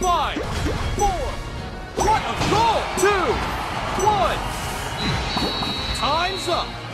Five, four, what a goal! Two, one. Time's up.